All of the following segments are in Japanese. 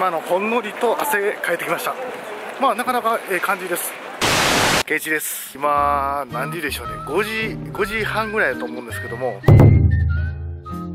今のほんのりと汗かいてきました。まあなかなかええ感じです。ケイチです。今何時でしょうね。5時5時半ぐらいだと思うんですけども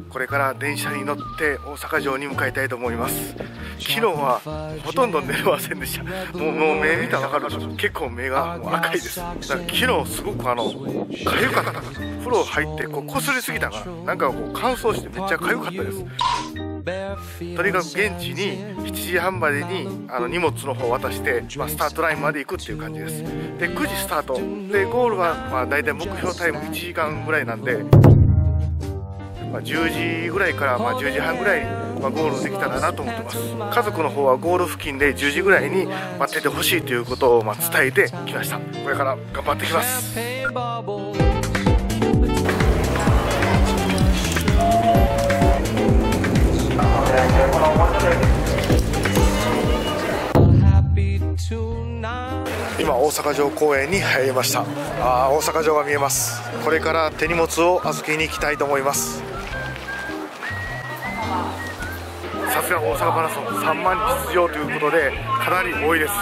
これから電車に乗って大阪城に向かいたいと思います。昨日はほとんど寝れませんでした。もうもう目見たら分かる。でしょ結構目がもう赤いです。だから昨日すごくあの痒かった。風呂入ってこう擦りすぎたからなんかこう乾燥してめっちゃ痒かったですとにかく現地に7時半までにあの荷物の方を渡して、まあ、スタートラインまで行くっていう感じです。で9時スタート。でゴールはまあ大体目標タイム1時間ぐらいなんでまあ、10時ぐらいからまあ10時半ぐらいまあゴールできたらなと思ってます。家族の方はゴール付近で10時ぐらいに待っててほしいということをまあ伝えてきました。これから頑張ってきます。今大阪城公園に入りました。あ大阪城が見えます。これから手荷物を預けに行きたいと思います。さすが大阪マラソン3万人出場ということでかなり多いです。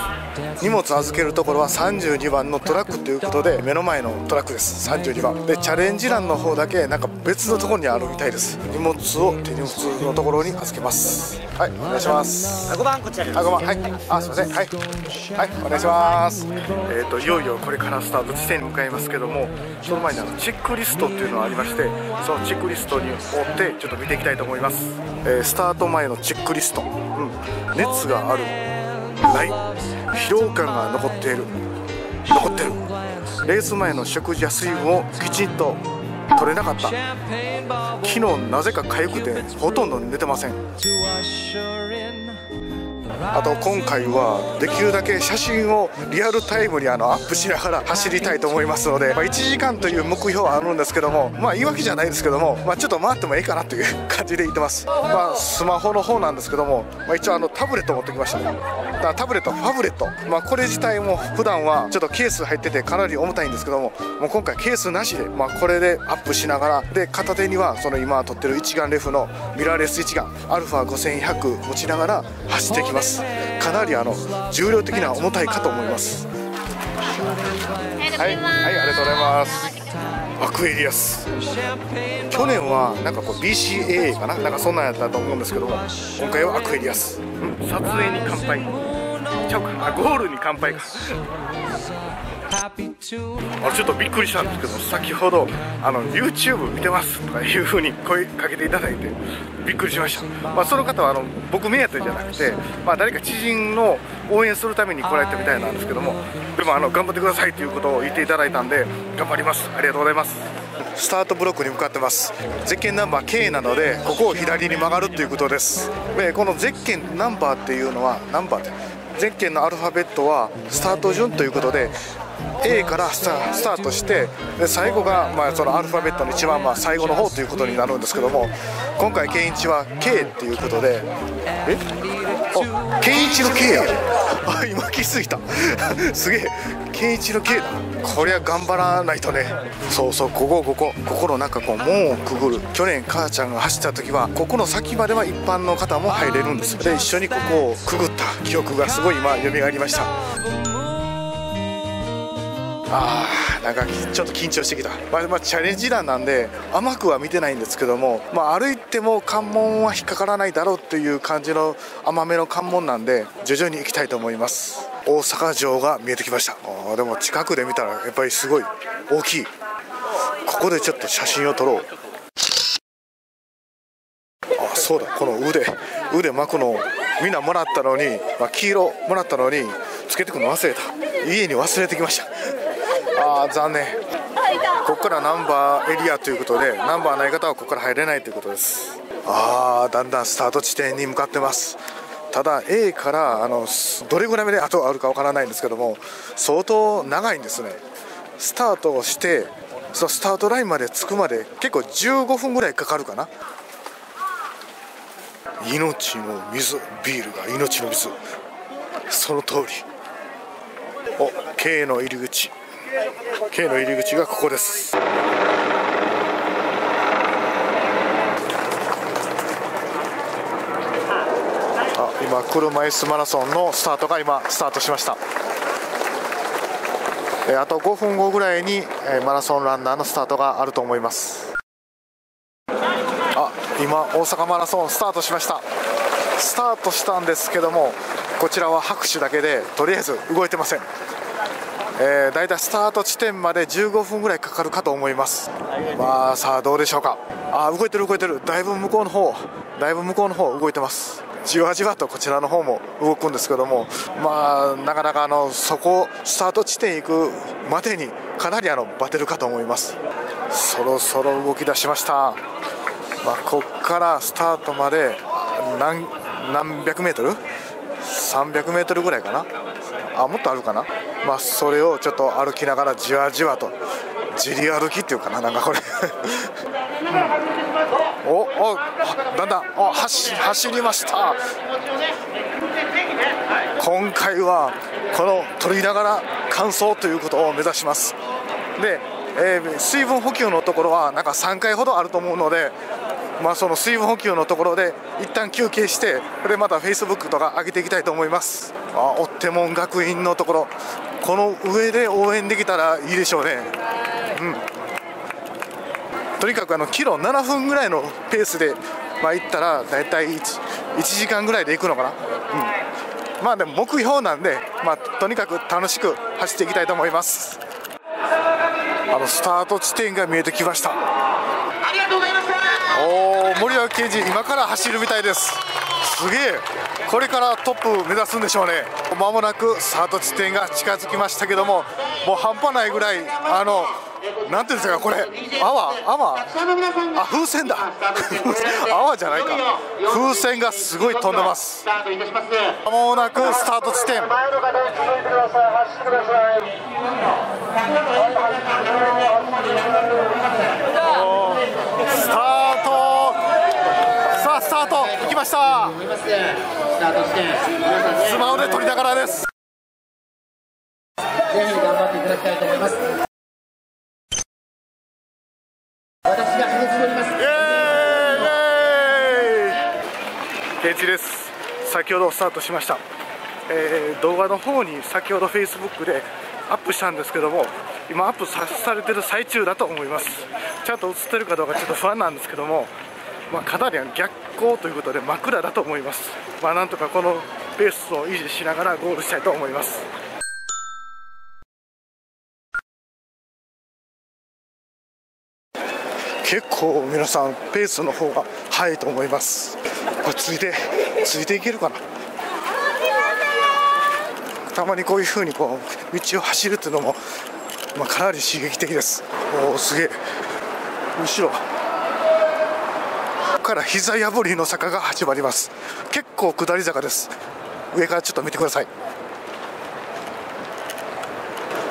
荷物預けるところは32番のトラックということで目の前のトラックです。32番。でチャレンジ欄の方だけなんか別のところにあるみたいです。荷物を手荷物のところに預けます。はいお願いします。あ5番こちらです。あ5番。はい。あすいません。はい。はいお願いします。えっ、といよいよこれからスタート地点に向かいますけどもその前にあのチェックリストっていうのがありましてそのチェックリストに追ってちょっと見ていきたいと思います、えースタート前のチェックリスト、うん、熱があるない。疲労感が残っている。残ってる。レース前の食事や水分をきちんと取れなかった。昨日なぜか痒くてほとんど寝てません。あと今回はできるだけ写真をリアルタイムにあのアップしながら走りたいと思いますので、まあ、1時間という目標はあるんですけどもまあ言い訳じゃないですけども、まあ、ちょっと回ってもいいかなという感じで言ってます、まあ、スマホの方なんですけども、まあ、一応あのタブレット持ってきましたね。だからタブレットファブレット、まあ、これ自体も普段はちょっとケース入っててかなり重たいんですけどももう今回ケースなしで、まあ、これでアップしながらで片手にはその今撮ってる一眼レフのミラーレス一眼 α5100 持ちながら走っていきます。かなりあの重量的には重たいかと思います。はい、はい、ありがとうございます。アクエリアス。去年はなんかこう BCAA かな？なんかそんなんやったと思うんですけども今回はアクエリアス、うん、撮影に乾杯。ちゃうかあゴールに乾杯かちょっとびっくりしたんですけど先ほどあの YouTube 見てますとかいう風に声かけていただいてびっくりしました、まあ、その方はあの僕目当てじゃなくて、まあ、誰か知人の応援するために来られたみたいなんですけどもでもあの頑張ってくださいということを言っていただいたんで頑張ります。ありがとうございます。スタートブロックに向かってます。ゼッケンナンバー K なのでここを左に曲がるということです。でこのゼッケンナンバーっていうのはナンバーってゼッケンのアルファベットはスタート順ということで A からスタスタートしてで最後が、まあ、そのアルファベットの一番まあ最後の方ということになるんですけども今回健一は K っていうことでえ？あ健一の K やあ今気づいた。すげえ。健一の K だ。こりゃ頑張らないとね。そうそうここここ。ここの中こう門をくぐる。去年母ちゃんが走った時はここの先までは一般の方も入れるんですで一緒にここをくぐった記憶がすごい今蘇りました。あーなんかちょっと緊張してきた、まあまあ、チャレンジ欄なんで甘くは見てないんですけども、まあ、歩いても関門は引っかからないだろうっていう感じの甘めの関門なんで徐々に行きたいと思います。大阪城が見えてきました。あでも近くで見たらやっぱりすごい大きい。ここでちょっと写真を撮ろう。あそうだ。この腕。腕巻くのみんなもらったのに、まあ、黄色もらったのにつけてくの忘れた。家に忘れてきました。あー残念。ここからナンバーエリアということでナンバーない方はここから入れないということです。あーだんだんスタート地点に向かってます。ただ A からあのすどれぐらいまで後あるかわからないんですけども相当長いんですね。スタートをしてそのスタートラインまで着くまで結構15分ぐらいかかるかな。命の水ビールが命の水。その通り。お K の入り口 K の入り口がここです。あ今車椅子マラソンのスタートが今スタートしました。えあと5分後ぐらいに、えマラソンランナーのスタートがあると思います。あ今大阪マラソンスタートしました。スタートしたんですけどもこちらは拍手だけでとりあえず動いてません。えー、だいたいスタート地点まで15分ぐらいかかるかと思います。まあさあどうでしょうか。あ動いてる動いてる。だいぶ向こうの方だいぶ向こうの方動いてます。じわじわとこちらの方も動くんですけども。まあなかなかあのそこスタート地点行くまでにかなりあのバテるかと思います。そろそろ動き出しました。まあ、ここからスタートまで何何百メートル？300メートルぐらいかな？あもっとあるかな？まあそれをちょっと歩きながらじわじわとじり歩きっていうかななんかこれ。うん、おおだんだんお走走りました。今回はこの取りながら完走ということを目指します。で、えー、水分補給のところはなんか3回ほどあると思うのでまあ、その水分補給のところで一旦休憩してこれまたフェイスブックとか上げていきたいと思いますあ追手門学院のところ。この上で応援できたらいいでしょうね。うん。とにかくあのキロ7分ぐらいのペースで、まあ、行ったら大体 1, 1時間ぐらいで行くのかな、うん、まあでも目標なんで、まあ、とにかく楽しく走っていきたいと思います。あのスタート地点が見えてきました。ありがとうございました。おお森脇刑事今から走るみたいですすげえ。これからトップ目指すんでしょうね。まもなくスタート地点が近づきましたけどももう半端ないぐらいあのなんていうんですかこれ。泡？泡？あ風船だ。泡じゃないか。風船がすごい飛んでます。まもなくスタート地点スタートさあスタート行きました。スマホで撮りながらです。ぜひ頑張っていただきたいと思います。私が話しております。イエーイケンチです。先ほどスタートしました、えー、動画の方に先ほどフェイスブックでアップしたんですけども今アップさされてる最中だと思います。ちゃんと映ってるかどうかちょっと不安なんですけども、まあ、かなり逆光ということで真っ暗だと思います、まあ、なんとかこのペースを維持しながらゴールしたいと思います。結構皆さんペースの方が速いと思います。これついてついていけるかな？たまにこういう風にこう道を走るっていうのもまあ、かなり刺激的です。おおすげえ。後ろ。から膝破りの坂が始まります。結構下り坂です。上からちょっと見てください。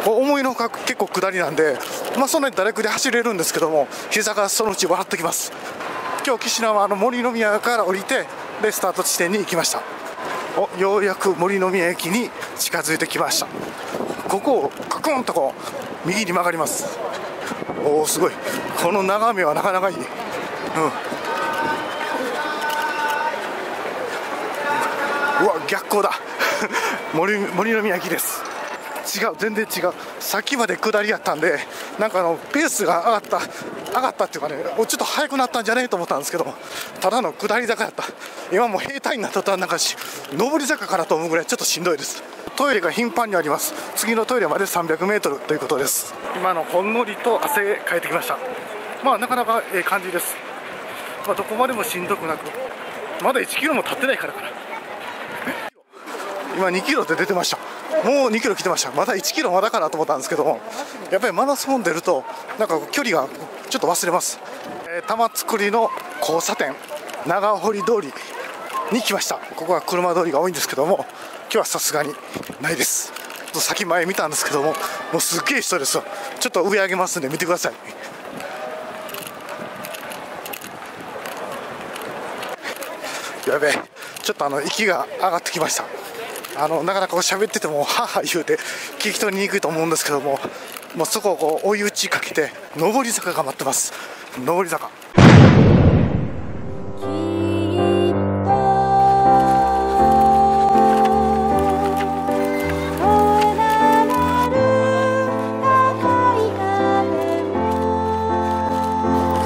思いのほか結構下りなんで、まあ、そんなに誰くで走れるんですけども膝がそのうち笑ってきます。今日岸名はあの森の宮から降りてでスタート地点に行きました。おようやく森の宮駅に近づいてきました。ここをカクンとこう右に曲がります。おおすごい。この眺めはなかなかいい、うん、うわ逆光だ。森森の宮城です。違う全然違う。さっきまで下りやったんでなんかあのペースが上がった上がったっていうかねちょっと速くなったんじゃねえと思ったんですけどただの下り坂やった。今もう平坦になったとなんかし上り坂からと思うぐらいちょっとしんどいです。トイレが頻繁にあります。次のトイレまで 300m ということです。今のほんのりと汗かいてきました。まあなかなかええ感じです、まあ、どこまでもしんどくなくまだ1キロも経ってないからかな。今2キロって出てました。もう2キロ来てました。まだ1キロまだかなと思ったんですけども。やっぱりマラソン出るとなんか距離がちょっと忘れます、えー、玉造の交差点。長堀通りに来ました。ここは車通りが多いんですけども今日はさすがにないです。と先前見たんですけどももうすっげえ人ですよ。ちょっと上上げますんで見てください。やべえ。ちょっとあの息が上がってきました。あのなかなか喋ってても母言うて聞き取りにくいと思うんですけどももうそこをこう追い打ちかけて上り坂が待ってます。上り坂。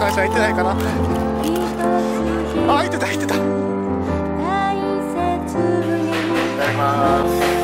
会社行ってないかな。あ行ってた行ってた。love.